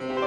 Yeah.